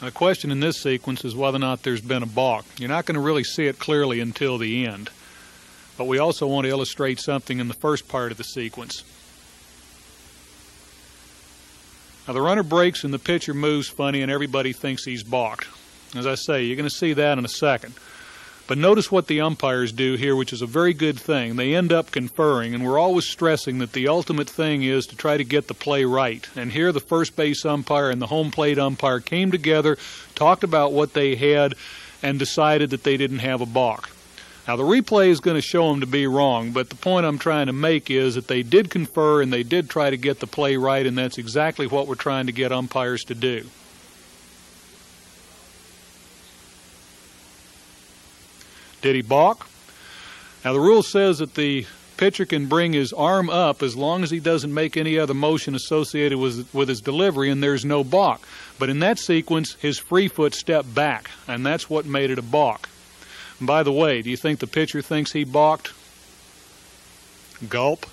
The question in this sequence is whether or not there's been a balk. You're not going to really see it clearly until the end. But we also want to illustrate something in the first part of the sequence. Now the runner breaks and the pitcher moves funny and everybody thinks he's balked. As I say, you're going to see that in a second. But notice what the umpires do here, which is a very good thing. They end up conferring, and we're always stressing that the ultimate thing is to try to get the play right. And here the first base umpire and the home plate umpire came together, talked about what they had, and decided that they didn't have a balk. Now, the replay is going to show them to be wrong, but the point I'm trying to make is that they did confer and they did try to get the play right, and that's exactly what we're trying to get umpires to do. Did he balk? Now, the rule says that the pitcher can bring his arm up as long as he doesn't make any other motion associated with, with his delivery, and there's no balk. But in that sequence, his free foot stepped back, and that's what made it a balk. And by the way, do you think the pitcher thinks he balked? Gulp.